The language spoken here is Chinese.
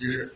就是